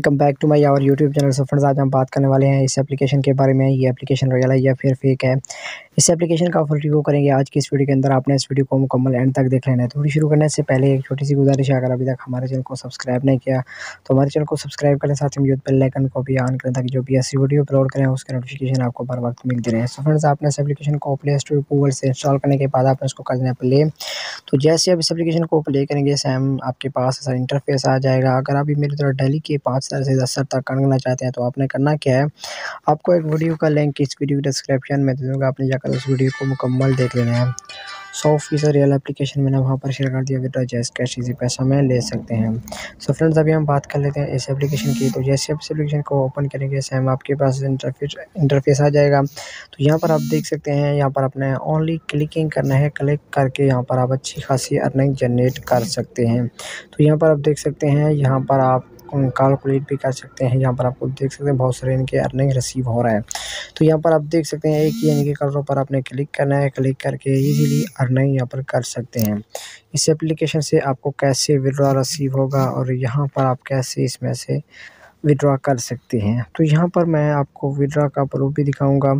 Welcome back to my our YouTube channel. So friends, आज हम बात करने वाले हैं इस एप्लीकेशन के बारे में। ये एप्लीकेशन रियल है या फिर फेक है। इस एप्लीकेशन का फुल रिव्यू करेंगे। आज की इस वीडियो के अंदर आपने इस वीडियो को मुकम्मल एंड तक देख लेना है। तो वीडियो शुरू करने से पहले एक छोटी सी गुजारिश है। अगर अभी तक हमारे चैनल को सब्सक्राइब नहीं किया तो हमारे चैनल को सब्सक्राइब करें साथ ही बेल लाइकन को भी ऑन करें ताकि जो भी ऐसी वीडियो अपलोड करें, उसके नोटिफिकेशन आपको बर वक्त मिलती रहे। सो फ्रेंड्स, आपने इस एप्लीकेशन को प्ले स्टोर गूगल से इंस्टॉल करने के बाद आपने उसको कर देना प्ले तो जैसे आप इस एप्लीकेशन को प्ले करेंगे सैम आपके पास ऐसा इंटरफेस आ जाएगा। अगर आप मेरी तरह डेली के पाँच हज़ार से दस हज़ार तक करना चाहते हैं तो आपने करना क्या है? आपको एक वीडियो का लिंक इस वीडियो डिस्क्रिप्शन में दे दूँगा। आपने जाकर उस वीडियो को मुकम्मल देख लेना है। सौ फ़ीसद रियल एप्लीकेशन मैंने वहाँ पर शेयर कर दिया विड्रा जैस कैश इजी पैसा में ले सकते हैं। सो फ्रेंड्स अभी हम बात कर लेते हैं इस एप्लीकेशन की। तो जैसे इस एप्लीकेशन को ओपन करेंगे सेम आपके पास इंटरफेस इंटरफेस आ जाएगा। तो यहाँ पर आप देख सकते हैं, यहाँ पर अपने ओनली क्लिकिंग करना है क्लिक करके यहाँ पर आप अच्छी खासी अर्निंग जनरेट कर सकते हैं। तो यहाँ पर आप देख सकते हैं, यहाँ पर आप कैलकुलेट भी कर सकते हैं। यहाँ पर आपको देख सकते हैं, बहुत सारे इनके अर्निंग रिसीव हो रहा है। तो यहाँ पर आप देख सकते हैं, एक ही इनके कलरों पर आपने क्लिक करना है। क्लिक करके ईजीली अर्निंग यहाँ पर कर सकते हैं। इस एप्लीकेशन से आपको कैसे विड्रॉ रिसीव होगा और यहाँ पर आप कैसे इसमें से विड्रॉ कर सकते हैं। तो यहाँ पर मैं आपको विड्रॉ का प्रूफ भी दिखाऊँगा।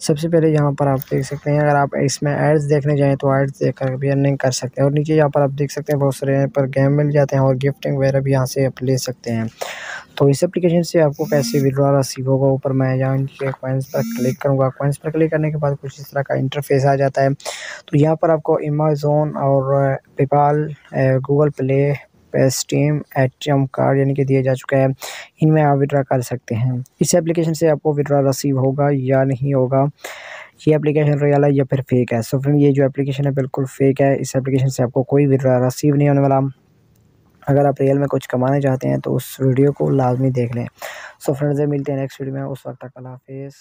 सबसे पहले यहाँ पर आप देख सकते हैं, अगर आप इसमें एड्स देखने जाएँ तो एड्स देख कर भी अर्निंग कर सकते हैं। और नीचे यहाँ पर आप देख सकते हैं बहुत सारे यहाँ पर गेम मिल जाते हैं और गिफ्टिंग वगैरह भी यहाँ से आप ले सकते हैं। तो इस एप्लीकेशन से आपको कैसे विड्रॉ रसीव होगा। ऊपर मैं यहाँ नीचे पर क्लिक करूँगा। कॉइन्स पर क्लिक करने के बाद कुछ इस तरह का इंटरफेस आ जाता है। तो यहाँ पर आपको अमेज़ोन और पेपाल गूगल प्ले स्टीम एम कार्ड यानी कि दिया जा चुका है। इनमें आप विड्रा कर सकते हैं। इस एप्लीकेशन से आपको विड्रा रिसीव होगा या नहीं होगा। ये एप्लीकेशन रियल है या फिर फेक है। सो फ्रेंड ये जो एप्लीकेशन है बिल्कुल फेक है। इस एप्लीकेशन से आपको कोई विड्रा रिसीव नहीं होने वाला। अगर आप रियल में कुछ कमाना चाहते हैं तो उस वीडियो को लाजमी देख लें। सो फ्रेंड्स मिलते हैं नेक्स्ट वीडियो में। उस वक्त तक अल्लाह हाफिज़।